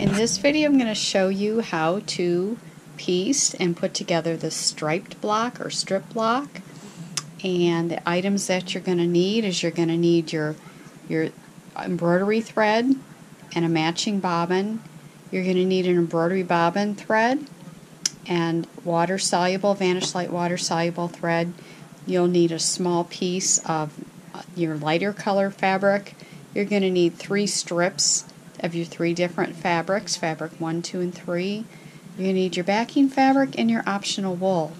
In this video I'm going to show you how to piece and put together the striped block or strip block and the items that you're going to need is you're going to need your your embroidery thread and a matching bobbin. You're going to need an embroidery bobbin thread and water soluble, Vanish Light water soluble thread. You'll need a small piece of uh, your lighter color fabric. You're going to need three strips of your three different fabrics, fabric 1, 2, and 3. You're going to need your backing fabric and your optional wool.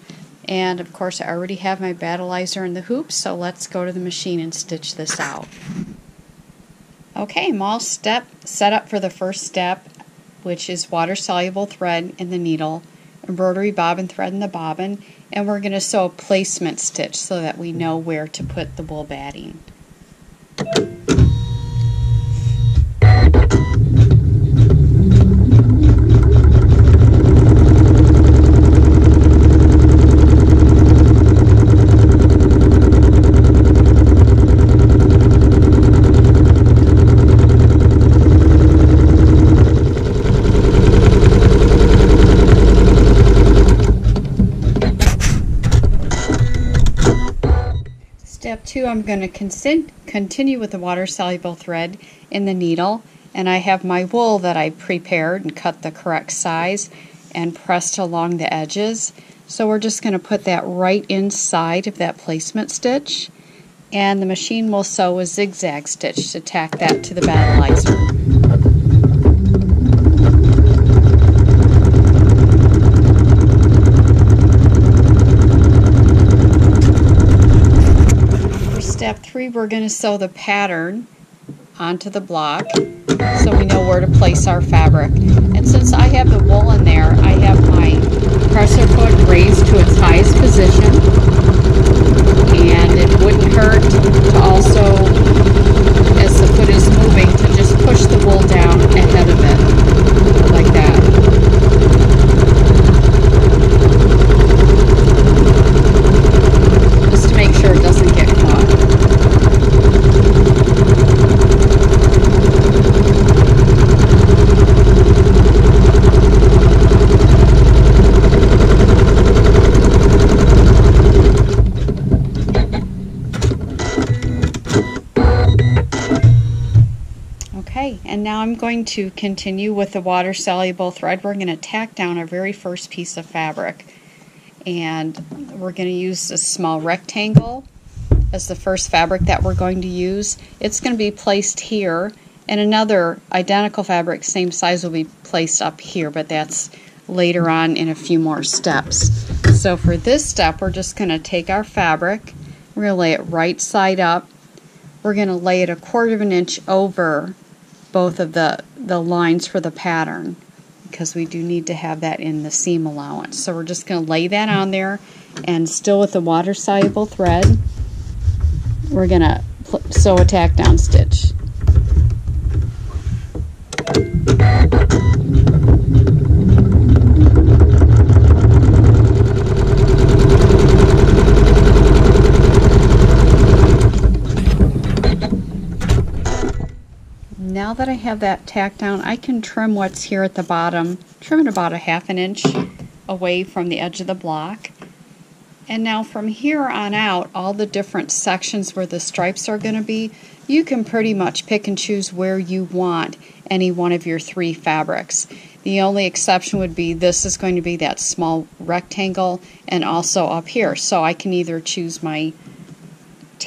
And of course I already have my stabilizer and the hoops, so let's go to the machine and stitch this out. Okay, I'm all step set up for the first step, which is water soluble thread in the needle, embroidery bobbin thread in the bobbin, and we're going to sew a placement stitch so that we know where to put the wool batting. Step two, I'm going to continue with the water soluble thread in the needle and I have my wool that I prepared and cut the correct size and pressed along the edges. So we're just going to put that right inside of that placement stitch and the machine will sew a zigzag stitch to tack that to the stabilizer. step three, we're going to sew the pattern onto the block so we know where to place our fabric. And since I have the wool in there, I have my presser foot raised to its highest position. And it wouldn't hurt to also, as the foot is moving, to just push the wool down ahead of it, like that. Okay, and I'm going to continue with the water soluble thread. We're going to tack down our very first piece of fabric. And we're going to use a small rectangle as the first fabric that we're going to use. It's going to be placed here, and another identical fabric, same size, will be placed up here, but that's later on in a few more steps. So for this step, we're just going to take our fabric, we're going to lay it right side up, we're going to lay it a quarter of an inch over both of the, the lines for the pattern because we do need to have that in the seam allowance. So we're just going to lay that on there and still with the water soluble thread we're going to sew a tack down stitch. now that I have that tacked down, I can trim what's here at the bottom, trim it about a half an inch away from the edge of the block. And now from here on out, all the different sections where the stripes are going to be, you can pretty much pick and choose where you want any one of your three fabrics. The only exception would be this is going to be that small rectangle and also up here. So I can either choose my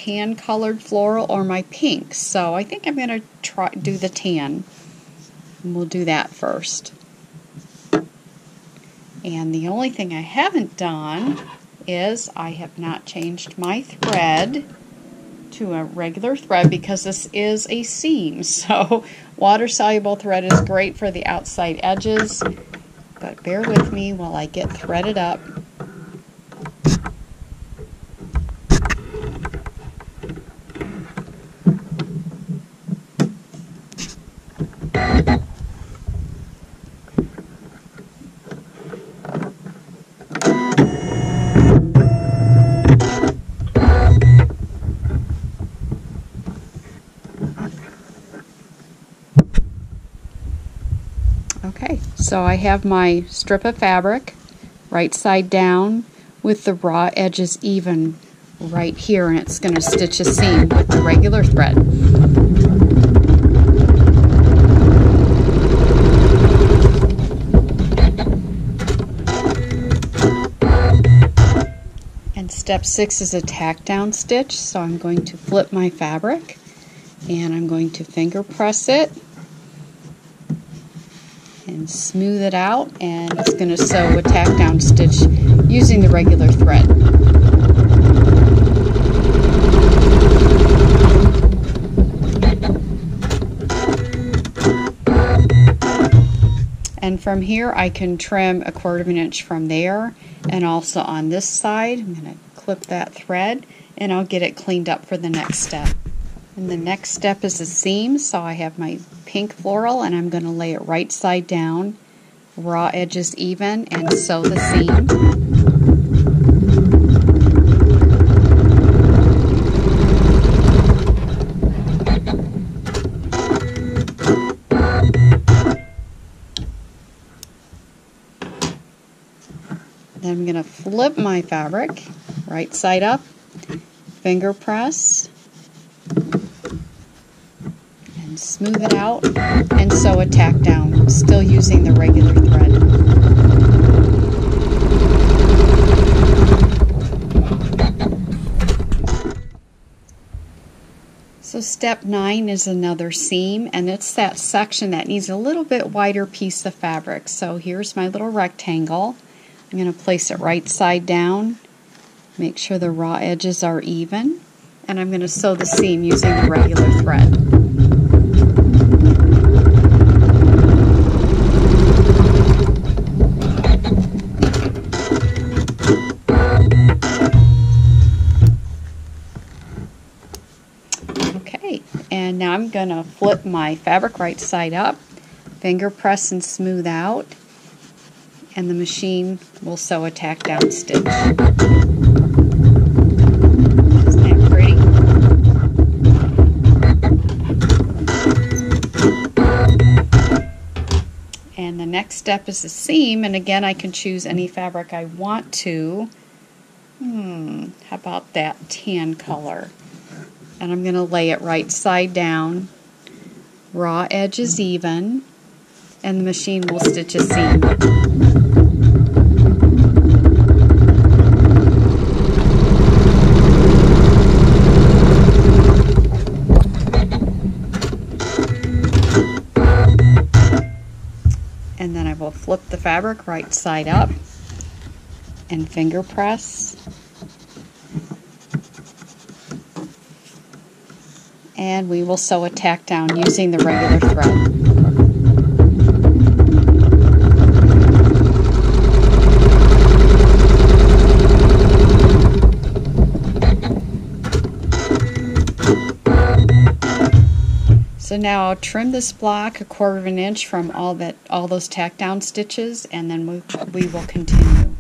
tan colored floral or my pink. So I think I'm going to try do the tan. And we'll do that first. And the only thing I haven't done is I have not changed my thread to a regular thread because this is a seam. So water soluble thread is great for the outside edges. But bear with me while I get threaded up. So I have my strip of fabric right side down with the raw edges even right here and it's going to stitch a seam with the regular thread. And step six is a tack down stitch so I'm going to flip my fabric and I'm going to finger press it and smooth it out and it's going to sew a tack down stitch using the regular thread. And from here I can trim a quarter of an inch from there and also on this side I'm going to clip that thread and I'll get it cleaned up for the next step. And the next step is a seam, so I have my pink floral and I'm going to lay it right side down, raw edges even, and sew the seam. Then I'm going to flip my fabric right side up, finger press, smooth it out and sew a tack down, still using the regular thread. So step 9 is another seam and it's that section that needs a little bit wider piece of fabric. So here's my little rectangle. I'm going to place it right side down, make sure the raw edges are even, and I'm going to sew the seam using the regular thread. Now I'm going to flip my fabric right side up, finger press and smooth out, and the machine will sew a tack down stitch. And the next step is the seam, and again I can choose any fabric I want to. Hmm, how about that tan color? And I'm going to lay it right side down. Raw edges even, and the machine will stitch a seam. And then I will flip the fabric right side up and finger press and we will sew a tack down using the regular thread. So now I'll trim this block a quarter of an inch from all that all those tack down stitches and then we, we will continue.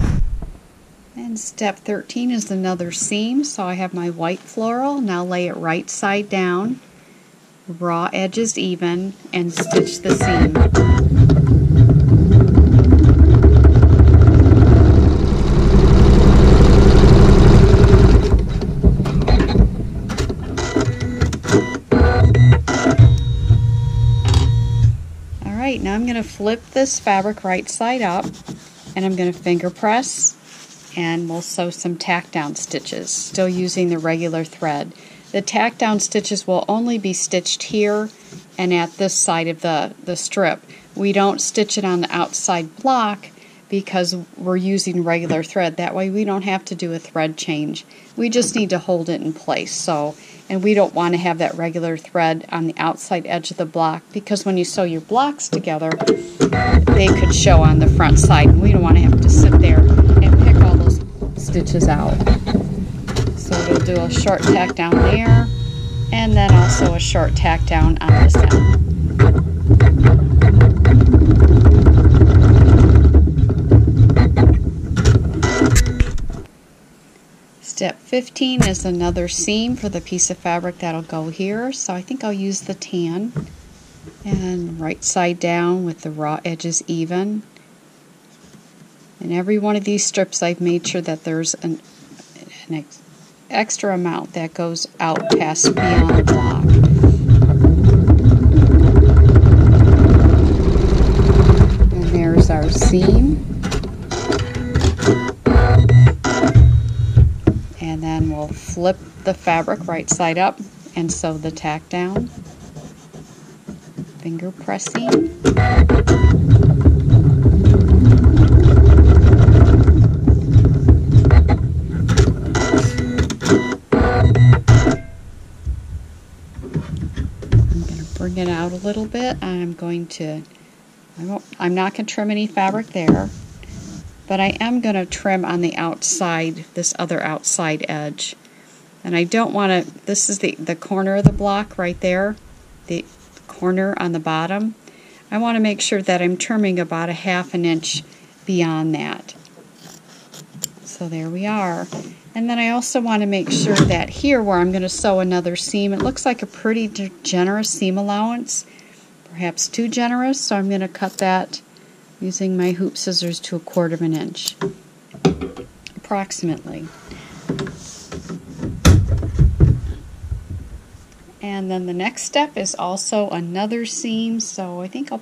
And step 13 is another seam, so I have my white floral. Now lay it right side down, raw edges even, and stitch the seam. Alright, now I'm going to flip this fabric right side up, and I'm going to finger press and we'll sew some tack down stitches, still using the regular thread. The tack down stitches will only be stitched here and at this side of the, the strip. We don't stitch it on the outside block because we're using regular thread. That way we don't have to do a thread change. We just need to hold it in place. So, and we don't want to have that regular thread on the outside edge of the block because when you sew your blocks together, they could show on the front side and we don't want to have to sit there stitches out. So we'll do a short tack down there and then also a short tack down on this end. Step 15 is another seam for the piece of fabric that'll go here. So I think I'll use the tan. and right side down with the raw edges even. And every one of these strips I've made sure that there's an, an ex extra amount that goes out past beyond the block. And there's our seam. And then we'll flip the fabric right side up and sew the tack down. Finger pressing. It out a little bit. I'm going to, I I'm not going to trim any fabric there, but I am going to trim on the outside, this other outside edge. And I don't want to, this is the, the corner of the block right there, the corner on the bottom. I want to make sure that I'm trimming about a half an inch beyond that. So there we are. And then I also want to make sure that here where I'm going to sew another seam, it looks like a pretty generous seam allowance, perhaps too generous, so I'm going to cut that using my hoop scissors to a quarter of an inch, approximately. And then the next step is also another seam, so I think I'll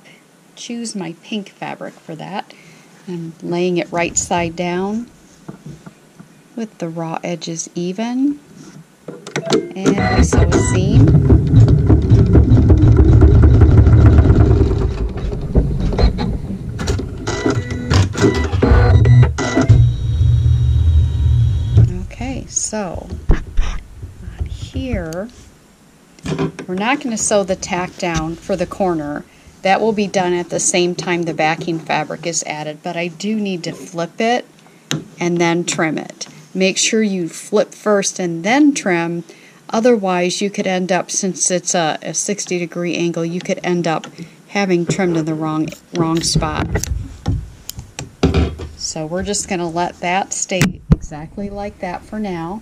choose my pink fabric for that. I'm laying it right side down with the raw edges even. And we sew a seam. Okay, so here we're not going to sew the tack down for the corner. That will be done at the same time the backing fabric is added, but I do need to flip it and then trim it. Make sure you flip first and then trim. Otherwise, you could end up, since it's a, a 60 degree angle, you could end up having trimmed in the wrong, wrong spot. So we're just going to let that stay exactly like that for now.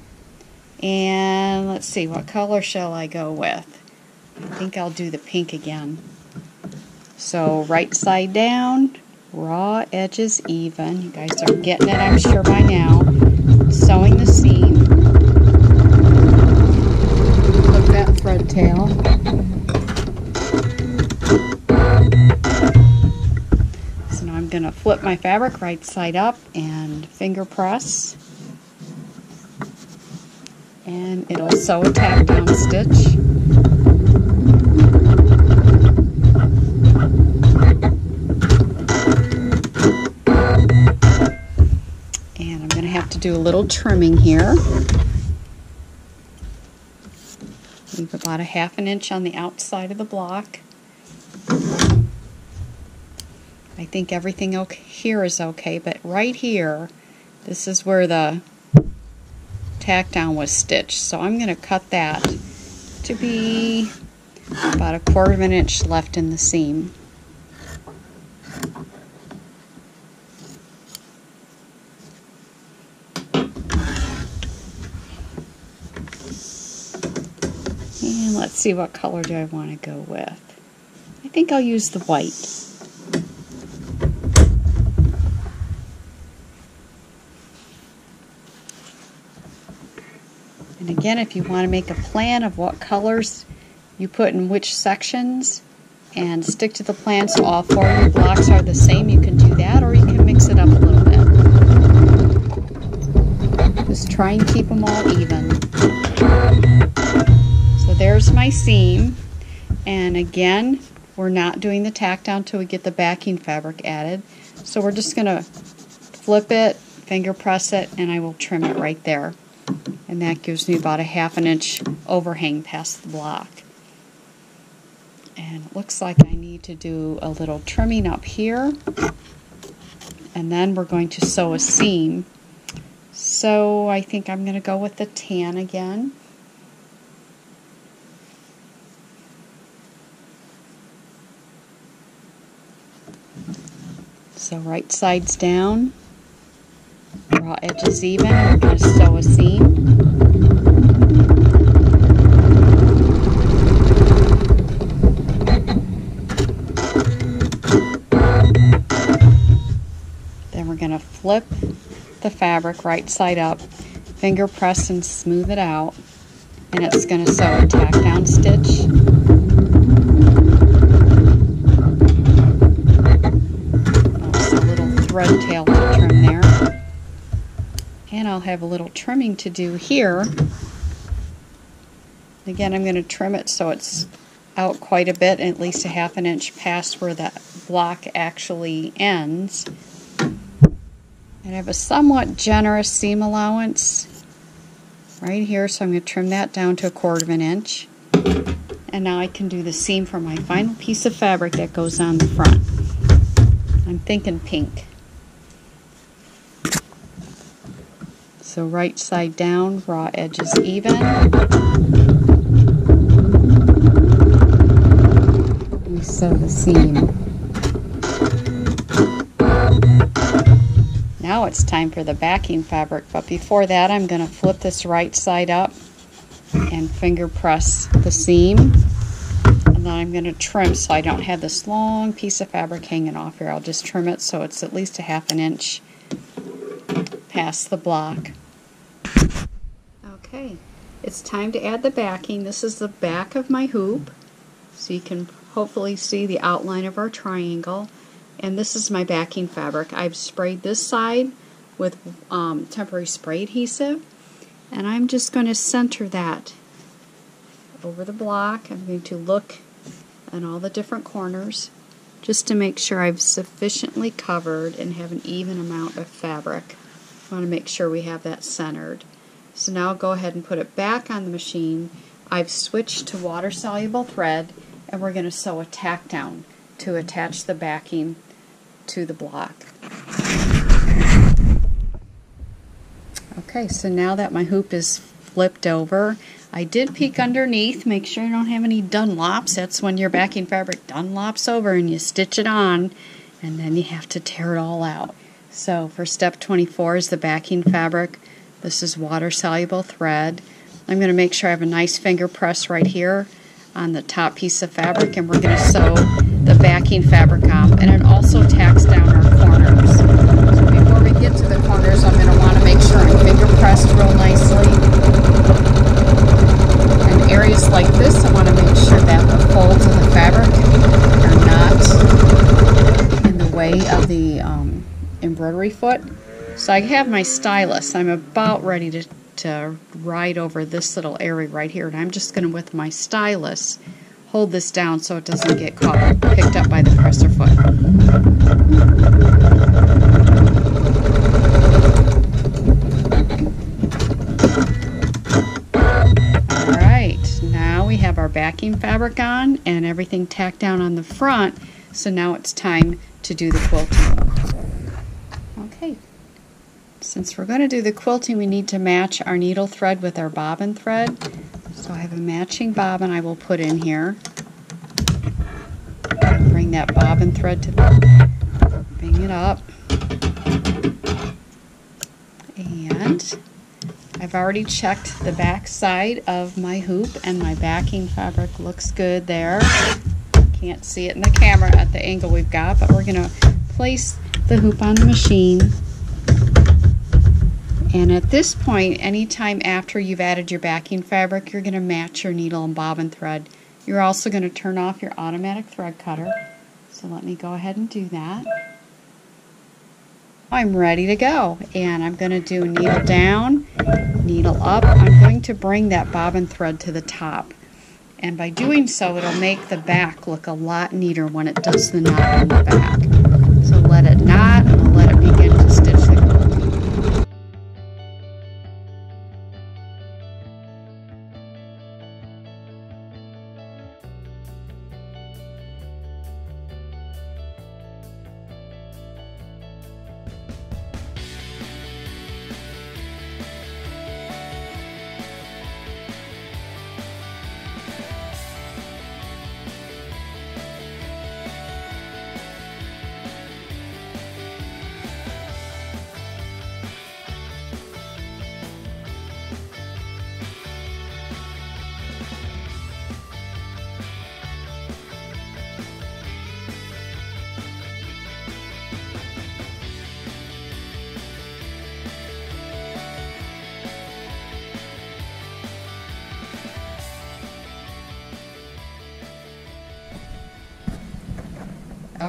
And let's see, what color shall I go with? I think I'll do the pink again. So right side down, raw edges even. You guys are getting it, I'm sure, by now sewing the seam. Hook that thread tail. So now I'm going to flip my fabric right side up and finger press. And it'll sew a tack down stitch. Do a little trimming here. Leave about a half an inch on the outside of the block. I think everything okay, here is okay, but right here, this is where the tack down was stitched. So I'm going to cut that to be about a quarter of an inch left in the seam. let's see what color do I want to go with. I think I'll use the white. And again, if you want to make a plan of what colors you put in which sections and stick to the plan so all four of your blocks are the same, you can do that or you can mix it up a little bit. Just try and keep them all even there's my seam. And again, we're not doing the tack down until we get the backing fabric added. So we're just going to flip it, finger press it, and I will trim it right there. And that gives me about a half an inch overhang past the block. And it looks like I need to do a little trimming up here. And then we're going to sew a seam. So I think I'm going to go with the tan again. So right sides down, raw edges even, we're going to sew a seam. Then we're going to flip the fabric right side up, finger press and smooth it out, and it's going to sew a tack down stitch. Tail to trim there. And I'll have a little trimming to do here. Again, I'm going to trim it so it's out quite a bit, at least a half an inch past where that block actually ends. And I have a somewhat generous seam allowance right here, so I'm going to trim that down to a quarter of an inch. And now I can do the seam for my final piece of fabric that goes on the front. I'm thinking pink. Right side down, raw edges even. We sew the seam. Now it's time for the backing fabric, but before that I'm going to flip this right side up and finger press the seam. And then I'm going to trim so I don't have this long piece of fabric hanging off here. I'll just trim it so it's at least a half an inch past the block. Okay, it's time to add the backing. This is the back of my hoop, so you can hopefully see the outline of our triangle and this is my backing fabric. I've sprayed this side with um, temporary spray adhesive and I'm just going to center that over the block. I'm going to look at all the different corners just to make sure I've sufficiently covered and have an even amount of fabric. I want to make sure we have that centered. So now I'll go ahead and put it back on the machine. I've switched to water soluble thread and we're going to sew a tack down to attach the backing to the block. Okay, so now that my hoop is flipped over, I did peek underneath, make sure you don't have any Dunlops. That's when your backing fabric Dunlops over and you stitch it on, and then you have to tear it all out. So for step 24 is the backing fabric. This is water soluble thread. I'm going to make sure I have a nice finger press right here on the top piece of fabric and we're going to sew the backing fabric on and it also tacks down our corners. So before we get to the corners I'm going to want to make sure I'm finger pressed real nicely. In areas like this I want to make sure that the folds of the fabric are not in the way of the um, embroidery foot. So I have my stylus. I'm about ready to to ride over this little area right here and I'm just going to with my stylus hold this down so it doesn't get caught picked up by the presser foot. Alright, now we have our backing fabric on and everything tacked down on the front so now it's time to do the quilting. Since we're going to do the quilting, we need to match our needle thread with our bobbin thread. So I have a matching bobbin I will put in here. Bring that bobbin thread to the, bring it up. And I've already checked the back side of my hoop and my backing fabric looks good there. Can't see it in the camera at the angle we've got, but we're going to place the hoop on the machine and at this point, anytime after you've added your backing fabric, you're going to match your needle and bobbin thread. You're also going to turn off your automatic thread cutter. So let me go ahead and do that. I'm ready to go. And I'm going to do needle down, needle up. I'm going to bring that bobbin thread to the top. And by doing so, it'll make the back look a lot neater when it does the knot on the back.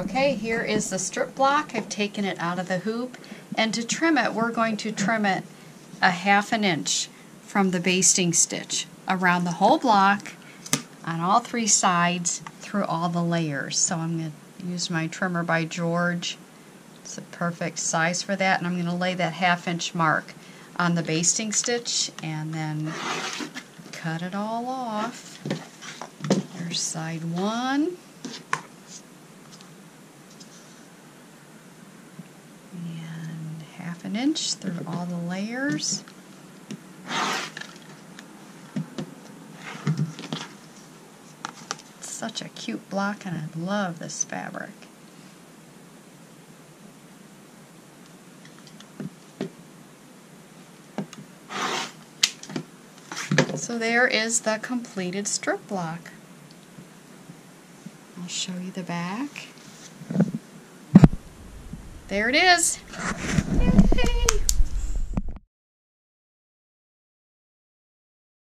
Okay, here is the strip block. I've taken it out of the hoop. And to trim it, we're going to trim it a half an inch from the basting stitch around the whole block on all three sides through all the layers. So I'm going to use my trimmer by George. It's a perfect size for that. And I'm going to lay that half inch mark on the basting stitch and then cut it all off. There's side one. And through all the layers. It's such a cute block and I love this fabric. So there is the completed strip block. I'll show you the back. There it is. Yay!